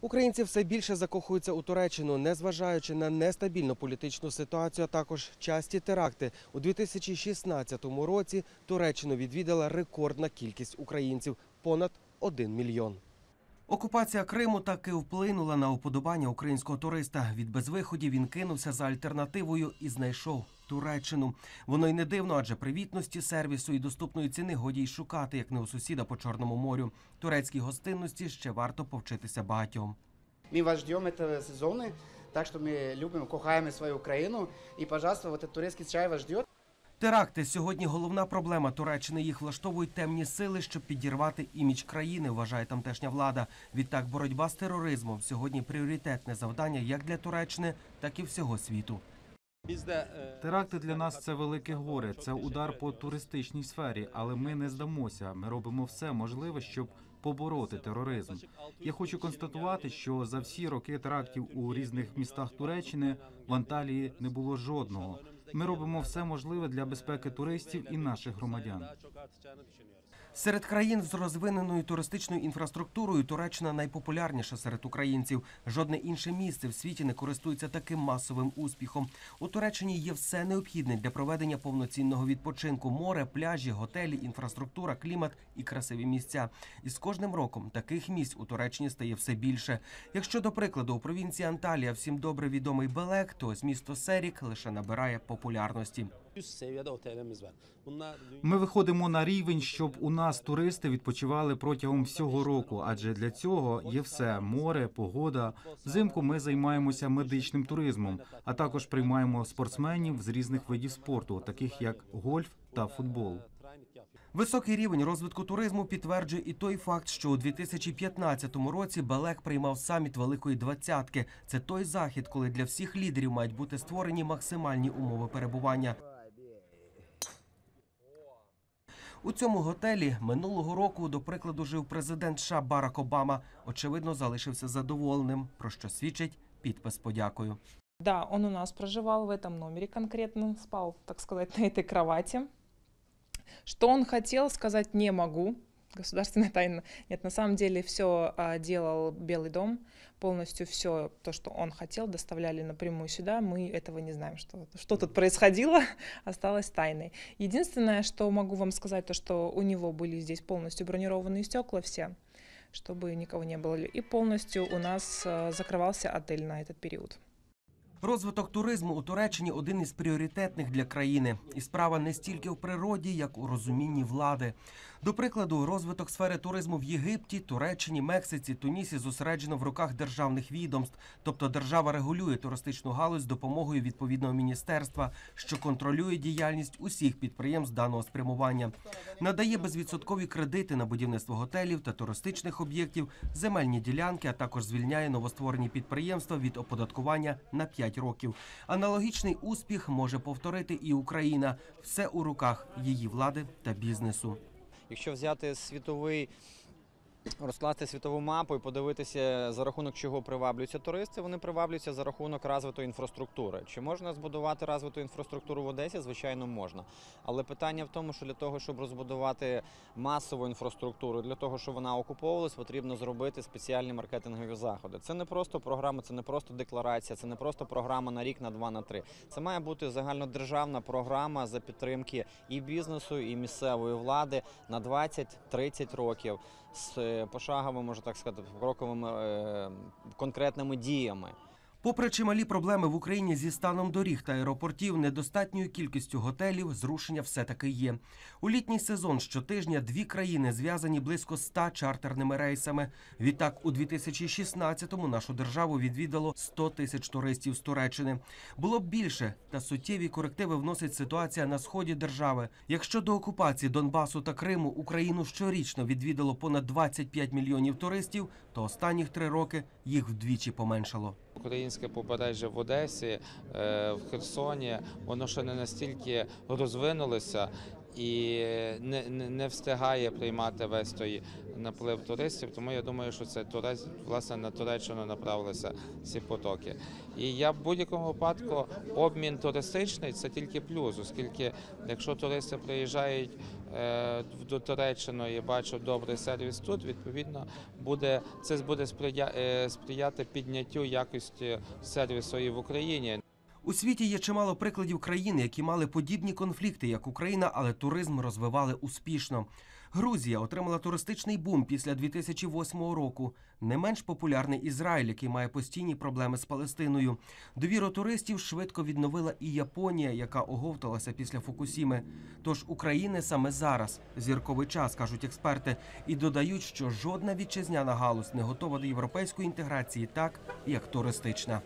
Українці все більше закохуються у Туреччину, незважаючи на нестабільну політичну ситуацію, а також часті теракти. У 2016 році Туреччину відвідала рекордна кількість українців понад 1 мільйон. Окупація Криму таки вплинула на уподобання українського туриста. Від безвиходів він кинувся за альтернативою і знайшов Туреччину. Воно й не дивно, адже привітності, сервісу і доступної ціни годі й шукати, як не у сусіда по Чорному морю. Турецькій гостинності ще варто повчитися багатьом. Мы вас ждем этого сезона, так что мы любим, кохаем свою Украину. И, пожалуйста, вот этот турецкий чай вас ждет. Теракти сьогодні головна проблема Туреччини. Їх влаштовують темні сили, щоб підірвати імідж країни, вважає тамтешня влада. Відтак, боротьба з тероризмом сьогодні пріоритетне завдання як для Туреччини, так і всього світу. Теракти для нас це велике горе, це удар по туристичній сфері, але ми не здамося. Ми робимо все можливе, щоб побороти тероризм. Я хочу констатувати, що за всі роки терактів у різних містах Туреччини в Анталії не було жодного. Ми робимо все можливе для безпеки туристів і наших громадян. Серед країн з розвиненою туристичною інфраструктурою Туреччина найпопулярніша серед українців. Жодне інше місце в світі не користується таким масовим успіхом. У Туреччині є все необхідне для проведення повноцінного відпочинку: море, пляжі, готелі, інфраструктура, клімат і красиві місця. І з кожним роком таких місць у Туреччині стає все більше. Якщо до прикладу у провінції Анталія всім добре відомий Белек, то ось місто Серік лише набирає популярності. Seviyede otellerimiz var. Bunlar Ми виходимо на рівень, щоб у нас туристи відпочивали протягом всього року, адже для цього є все море, погода. Взимку ми займаємося медичним туризмом, а також приймаємо спортсменів з різних видів спорту, таких як гольф та футбол. Високий рівень розвитку туризму підтверджує і той факт, що у 2015 році Белек приймав саміт Великої Двадцятки. Це той захід, коли для всіх лідерів мають бути створені максимальні умови перебування. У цьому готелі минулого року, до прикладу, жив президент США Барак Обама. Очевидно, залишився задоволеним, про що свідчить підпис подякою. Да, он у нас проживал в этом номере конкретно, спал, так сказать, на этой кровати. Что он хотел, сказать не могу. Государственная тайна. Нет, на самом деле все делал Белый дом. Полностью все то, что он хотел, доставляли напрямую сюда. Мы этого не знаем, что, что тут происходило, осталось тайной. Единственное, что могу вам сказать, то, что у него были здесь полностью бронированные стекла все, чтобы никого не было. И полностью у нас э, закрывался отель на этот период. Розвиток туризму у Туреччині один із пріоритетних для країни, і справа не стільки в природі, як у розумінні влади. До прикладу, розвиток сфери туризму в Єгипті, Туреччині, Мексиці, Тунісі зосереджено в руках державних відомств, тобто держава регулює туристичну галузь з допомогою відповідного міністерства, що контролює діяльність усіх підприємств даного спрямування, надає безвідсоткові кредити на будівництво готелів та туристичних об'єктів, земельні ділянки, а також звільняє новостворені підприємства від оподаткування на 5 років. Аналогічний успіх може повторити і Україна. Все у руках її влади та бізнесу. Якщо взяти світовий, розкласти світову мапу і подивитися, за рахунок чого приваблюються туристи, вони приваблюються за рахунок розвитої інфраструктури. Чи можна збудувати розвиту інфраструктуру в Одесі? Звичайно, можна. Але питання в тому, що для того, щоб розбудувати масову інфраструктуру, для того, щоб вона окуповувалась, потрібно зробити спеціальні маркетингові заходи. Це не просто програма, це не просто декларація, це не просто програма на рік, на два, на три. Це має бути загальнодержавна програма за підтримки і бізнесу, і місцевої влади на 20-30 років з е, пошаговими, можна так сказати, кроковими е, конкретними діями. Попри чималі проблеми в Україні зі станом доріг та аеропортів, недостатньою кількістю готелів зрушення все таки є. У літній сезон щотижня дві країни зв'язані близько 100 чартерними рейсами. Відтак, у 2016-му нашу державу відвідало 100 тисяч туристів з Туреччини. Було б більше, та суттєві корективи вносить ситуація на сході держави. Якщо до окупації Донбасу та Криму Україну щорічно відвідало понад 25 мільйонів туристів, то останніх три роки їх вдвічі поменшало. Українське побережжя в Одесі, е, в Херсоні, воно ще не настільки розвинулося і не, не, встигає приймати весь той наплив туристів. Тому я думаю, що це турець, власне на Туреччину направилися ці потоки. І я в будь-якому випадку обмін туристичний це тільки плюс, оскільки якщо туристи приїжджають е, до Туреччини і бачу добрий сервіс тут, відповідно, буде це буде сприя, е, сприяти підняттю якості сервісу і в Україні. У світі є чимало прикладів країн, які мали подібні конфлікти, як Україна, але туризм розвивали успішно. Грузія отримала туристичний бум після 2008 року. Не менш популярний Ізраїль, який має постійні проблеми з Палестиною. Довіру туристів швидко відновила і Японія, яка оговталася після Фукусіми. Тож України саме зараз зірковий час, кажуть експерти, і додають, що жодна вітчизняна галузь не готова до європейської інтеграції так, як туристична.